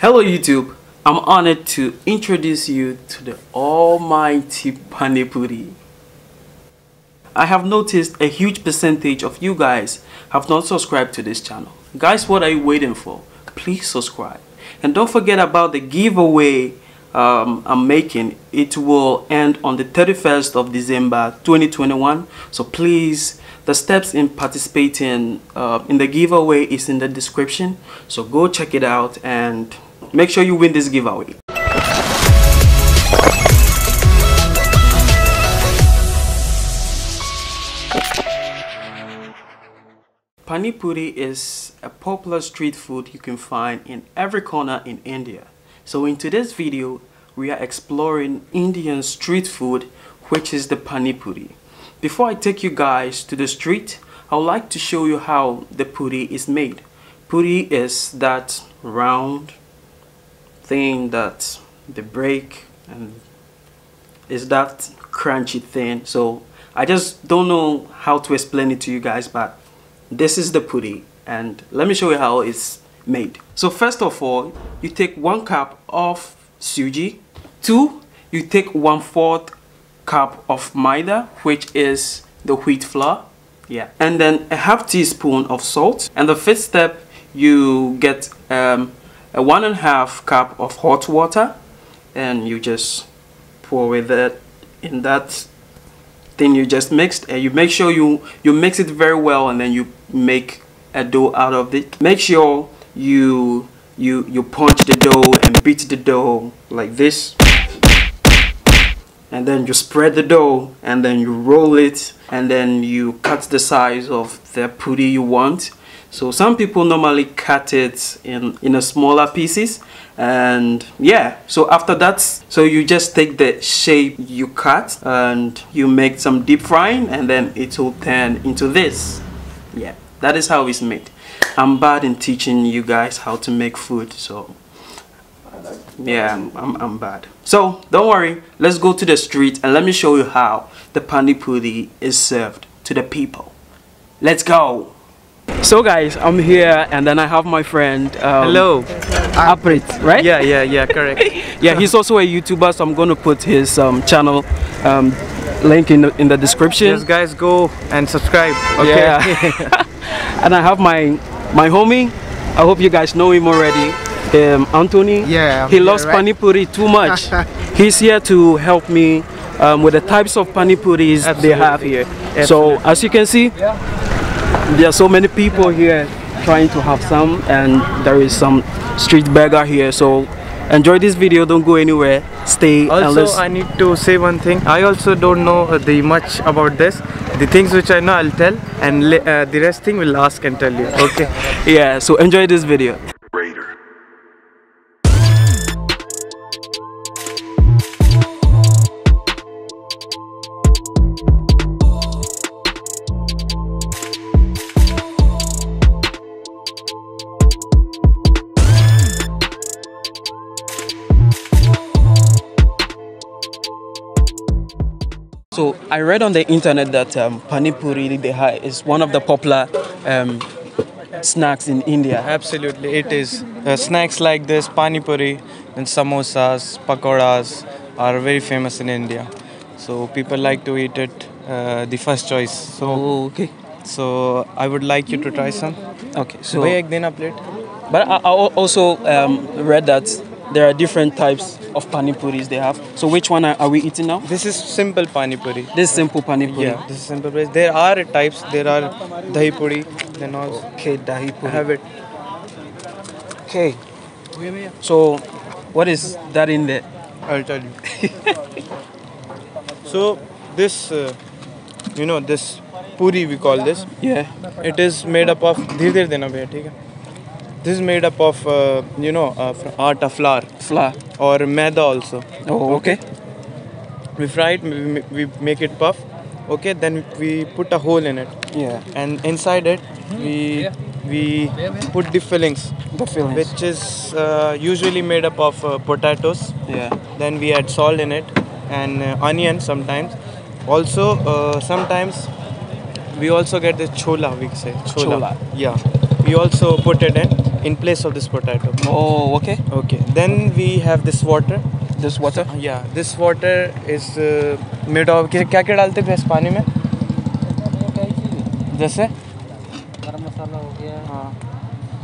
Hello YouTube, I'm honored to introduce you to the almighty Panipuri. I have noticed a huge percentage of you guys have not subscribed to this channel. Guys, what are you waiting for? Please subscribe. And don't forget about the giveaway um, I'm making. It will end on the 31st of December 2021. So please, the steps in participating uh, in the giveaway is in the description. So go check it out and make sure you win this giveaway. Pani Puri is a popular street food you can find in every corner in India. So in today's video, we are exploring Indian street food, which is the Pani Puri. Before I take you guys to the street, I would like to show you how the puri is made. Puri is that round thing that they break and is that crunchy thing. So I just don't know how to explain it to you guys, but this is the puri and let me show you how it's made. So first of all, you take one cup of suji. Two, you take one fourth cup of maida, which is the wheat flour. Yeah. And then a half teaspoon of salt. And the fifth step, you get um, a one and a half cup of hot water and you just pour with it. In that thing you just mixed and you make sure you you mix it very well and then you make a dough out of it. Make sure you you you punch the dough and beat the dough like this. And then you spread the dough and then you roll it and then you cut the size of the puri you want so some people normally cut it in in a smaller pieces and yeah so after that so you just take the shape you cut and you make some deep frying and then it will turn into this. Yeah that is how it's made. I'm bad in teaching you guys how to make food so yeah I'm, I'm, I'm bad. So don't worry let's go to the street and let me show you how the pani puri is served to the people. Let's go so guys i'm here and then i have my friend um, Hello. Arpit, right Yeah, yeah, yeah, correct. yeah he's also a youtuber so i'm going to put his um, channel um, link in the, in the description Yes, guys, go and subscribe. Okay. Yeah. and I have my my homie. I hope you guys know him already. Um, Anthony. Yeah, He yeah, loves right. pani puri too much. He's here to help me um, with the types of pani puris they have here. So as you can see, there are so many people here trying to have some, and there is some street beggar here. So enjoy this video. Don't go anywhere. Stay Also. I need to say one thing. I also don't know uh, the much about this. The things which I know, I'll tell, and uh, the rest thing will ask and tell you. Okay. yeah. So enjoy this video. So I read on the internet that um, pani puri they is one of the popular um, snacks in India. Absolutely, it is. Uh, snacks like this, pani puri, and samosas, pakoras are very famous in India. So people like to eat it. Uh, the first choice. So, Oh, okay. so I would like you to try some. Okay. So, Bhai, ek dena plate. but I, I also um, read that there are different types of pani puris they have. So which one are, are we eating now? This is simple pani puri. This simple pani puri. Yeah, this is simple price. There are types. There are dahi puri. Then also Okay, dahi puri. have it. Okay. So, what is that in there? I'll tell you. so this, uh, you know, this puri we call this. Yeah. It is made up of. धीरे धीरे देना भैया ठीक है. this is made up of, uh, you know, uh, fr- atta flour Flour. or maida also. Oh, okay. We fry it. We, we make it puff. Okay. Then we put a hole in it, Yeah. and inside it we we put the fillings. The fillings. which is uh, usually made up of uh, potatoes. Yeah. Then we add salt in it and uh, onion sometimes. Also, uh, sometimes we also get the chola. We say chola. Chola. Yeah. We also put it in in place of this potato. Oh, okay. Okay. Then we have this water. This water. Yeah, this water is uh, made of क्या क्या डालते हैं इस पानी में जैसे गरम मसाला हो गया हाँ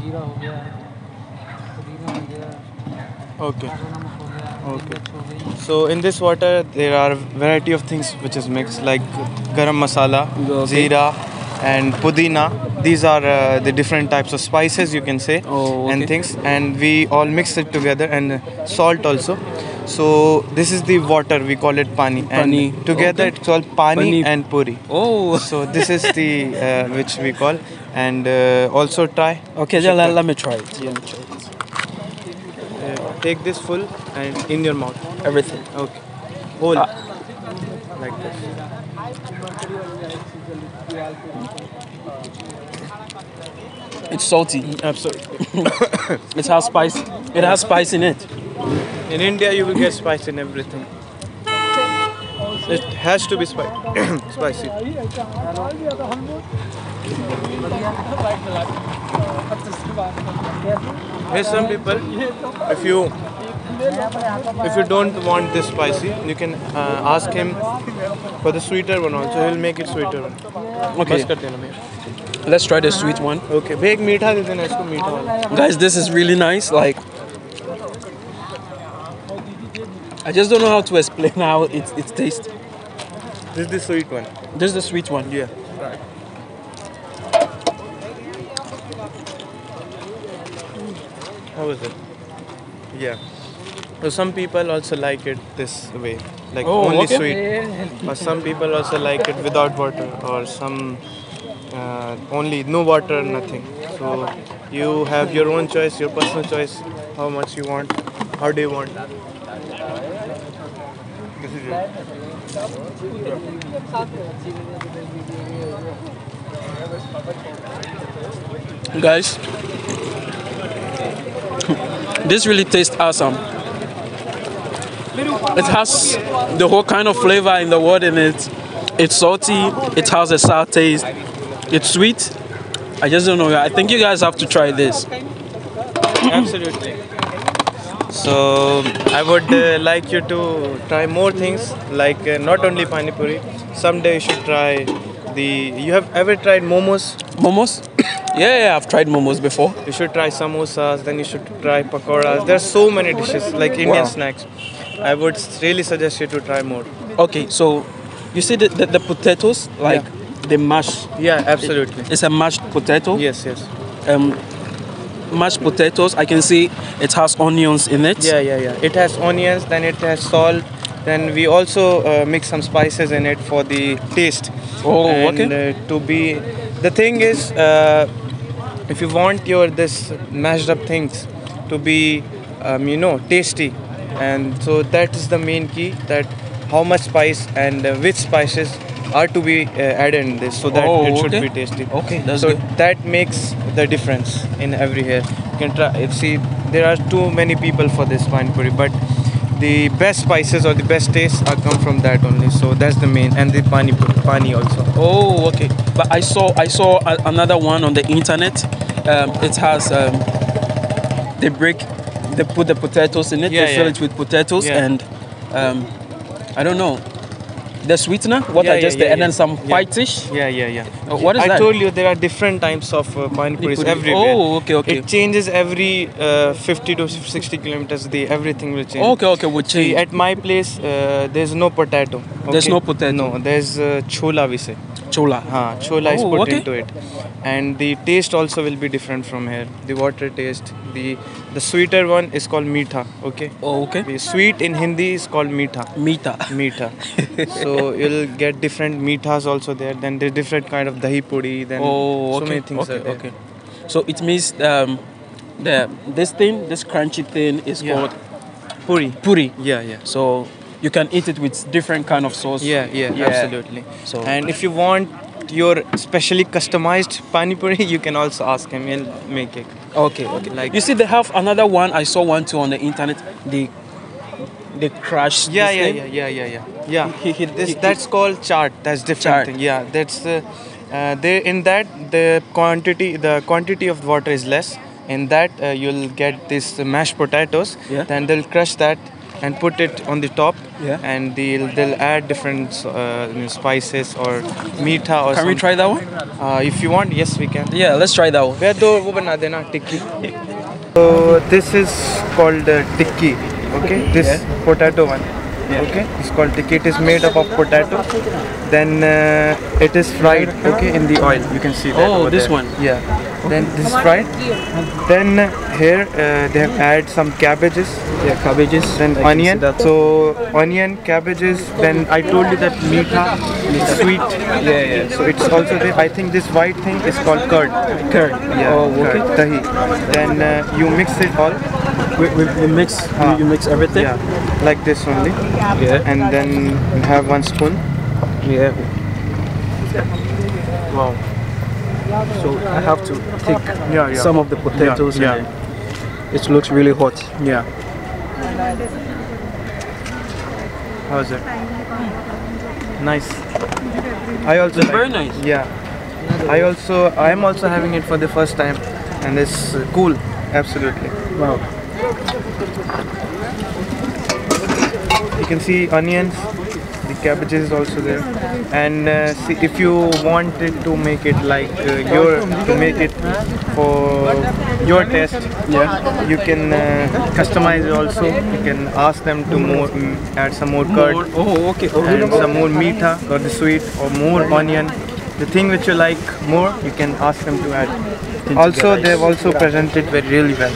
जीरा हो गया पुदीना हो गया okay हो Okay. हो so in this water there are variety of things which is mixed like garam masala Okay. jeera and pudina these are uh, the different types of spices you can say Oh, okay. and things and we all mix it together and uh, salt also so this is the water we call it pani Pani, and together okay. it's called pani, Pani. and puri Oh. so this is the uh, which we call and uh, also try Okay, Should let, try. let me try it. Yeah. Uh, take this full and in your mouth Everything. Okay. Whole. Ah. like this. It's salty. Absolutely. It has spice. It has spice in it. In India, you will get spice in everything. It has to be spi- spicy. Here's some people. If you if you don't want this spicy, you can uh, ask him for the sweeter one also. He'll make it sweeter. Okay. Let's try the sweet one. Okay. Bake meetha de. Guys, this is really nice. Like I just don't know how to explain how it, it tastes. This is the sweet one. This is the sweet one, yeah. How is it? Yeah. So some people also like it this way, like Oh, only okay. sweet. Or some people also like it without water, or some uh, only no water, nothing. So you have your own choice, your personal choice, how much you want, how do you want. This is it. Guys, this really tastes awesome. It has the whole kind of flavor in the world in it. It's salty, it has a sour taste, it's sweet. I just don't know. I think you guys have to try this. Absolutely. So I would uh, like you to try more things, like uh, not only pani puri. Someday you should try the. You have ever tried momos? Momos? Yeah, yeah, I've tried momos before. You should try samosas. Then you should try pakoras. There are so many dishes like Indian Wow. snacks. I would really suggest you to try more. Okay, so you see the, the, the potatoes, like they mash. Yeah, absolutely. It's a mashed potato. Yes, yes. Um, mashed potatoes. I can see it has onions in it. Yeah, yeah, yeah. It has onions. Then it has salt. Then we also uh, mix some spices in it for the taste. Oh, and, okay. Uh, to be, the thing is, uh, if you want your this mashed up things to be, um, you know, tasty, and so that is the main key. That how much spice and uh, which spices are to be uh, added in this, so that Oh, it should okay. be tasty. Okay, that's so good. that makes the difference in every hair. You can try. if See, there are too many people for this pani puri, but the best spices or the best tastes are come from that only. So that's the main, and the pani puri, pani also. Oh, okay. But I saw I saw another one on the internet. Um, it has um, they break, they put the potatoes in it. Yeah, they fill yeah. it with potatoes Yeah. and um, I don't know the sweetener. What Yeah, I yeah, just yeah, did, and yeah. then some Yeah. white fish. Yeah, yeah, yeah. Uh, what is I that? told you there are different types of uh, pani puris everywhere. Oh, okay, okay. It changes every uh, 50 to 60 kilometers. The everything will change. Okay, okay, See, change. at my place, uh, there's no potato. There's no potato. No, there's uh, chola we say. Chola. Haan, chola is Oh, put okay. into it, and the taste also will be different from here. The water taste, the the sweeter one is called meetha. Okay. Oh, okay. The sweet in Hindi is called meetha. Mita. Meetha. so you'll get different meethas also there. Then there's different kind of dahi puri. Then Oh, okay. so many things okay, okay. So it means um, the this thing, this crunchy thing, is Yeah. called Puri. puri. Yeah, yeah. So you can eat it with different kind of sauce. Yeah, yeah, Yeah. absolutely. So- and if you want your specially customized pani puri, you can also ask him. He'll make it. Okay, okay. Like- you see, they have another one. I saw one too on the internet. They they crash. Yeah, yeah, yeah, yeah, yeah, yeah. Yeah. He- he- this, he- that's called chart. That's different Chaat. thing. Yeah, that's uh, uh, they in that the quantity the quantity of water is less in that uh, you'll get this mashed potatoes Yeah. then they'll crush that and put it on the top. Yeah. And they'll they'll add different uh, spices or meetha or. Can something. we try that one? Uh, if you want, yes, we can. Yeah, let's try that one. Yeah, do wo bana dena tikki. So this is called uh, tikki. Okay, this yeah. potato one. Yeah. Okay, it's called tikki. It is made up of potato. Then uh, it is fried. Okay, in the oil. You can see that. Oh, this there. one. Yeah then this is fried then uh, here uh, they have add some cabbages Yeah, cabbages. then I onion so onion cabbages then i told you that meetha sweet Yeah, yeah. so it's also there i think this white thing is called curd Curd. yeah, Oh, okay. curd, dahi. Then uh, you mix it all. We, we, we mix. Ah. You mix everything. Yeah, like this only. Yeah. And then you have one spoon. Yeah. Wow. So I have to take Yeah, yeah. some of the potatoes. Yeah, and It looks really hot. Yeah. How's it? Nice. I also It's like- very nice. Yeah. I also I am also having it for the first time, and it's uh, cool. Absolutely. Wow. You can see onions, the cabbages is also there, and uh, see if you wanted to make it like uh, your to make it for your taste, yeah, you can uh, customize it also. You can ask them to more mm, add some more curd More- Oh, okay. Oh, and some more meetha or the sweet or more onion. The thing which you like more, you can ask them to add. Also, they have also presented very really well.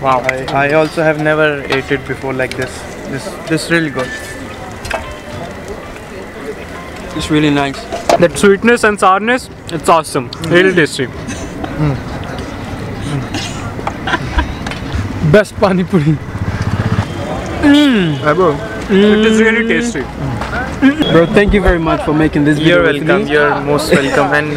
Wow. I, I also have never ate it before like this. This this really good. It's really nice. That sweetness and sourness, it's awesome. Really tasty. Mm. Best pani puri. Mm. Mm. It is really tasty. Bro, thank you very much for making this video You're with welcome. me. You're most welcome. And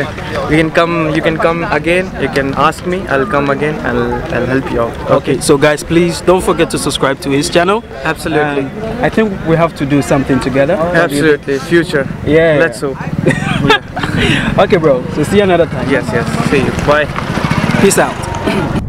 you can come. You can come again. You can ask me. I'll come again. I'll I'll help you out. Okay, so guys, please don't forget to subscribe to his channel. Absolutely. I think we have to do something together. What do you think? Absolutely. Future. Yeah. Let's hope. Okay, bro. So see you another time. Yes. Yes. See you. Bye. Peace out.